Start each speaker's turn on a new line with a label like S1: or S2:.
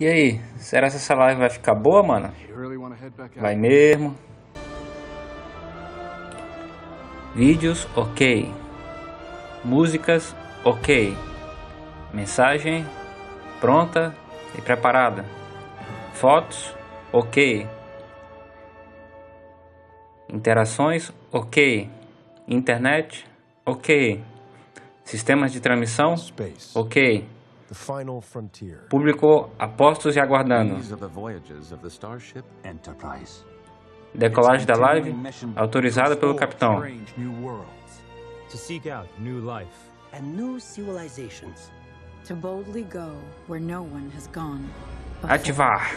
S1: E aí, será que essa live vai ficar boa, mano? Vai mesmo. Vídeos, ok. Músicas, ok. Mensagem, pronta e preparada. Fotos, ok. Interações, ok. Internet, ok. Sistemas de transmissão, ok. Público apostos e aguardando. Decolagem da live autorizada pelo capitão.
S2: To seek out new life
S3: and new civilizations.
S4: To boldly go where no one has gone.
S1: Ativar.